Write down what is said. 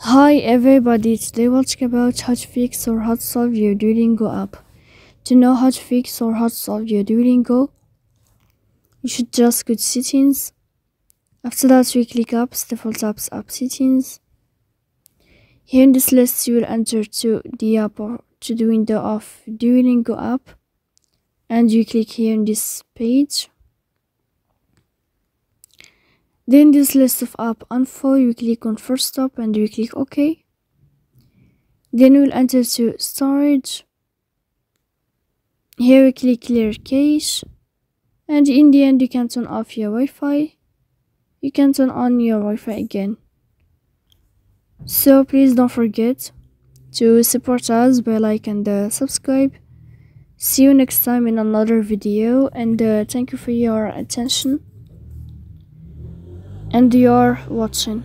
Hi everybody, today we'll talk about how to fix or how to solve your Duolingo app. To know how to fix or how to solve your Duolingo, you should just go to settings. After that, we click apps, default apps, app settings. Here in this list, you will enter to the app or to the window of Duolingo app and you click here in this page. Then this list of app info, you click on force stop and you click OK. Then we'll enter to storage. Here we click clear cache. And in the end, you can turn off your Wi-Fi. You can turn on your Wi-Fi again. So please don't forget to support us by like and uh, subscribe. See you next time in another video and uh, thank you for your attention and you're watching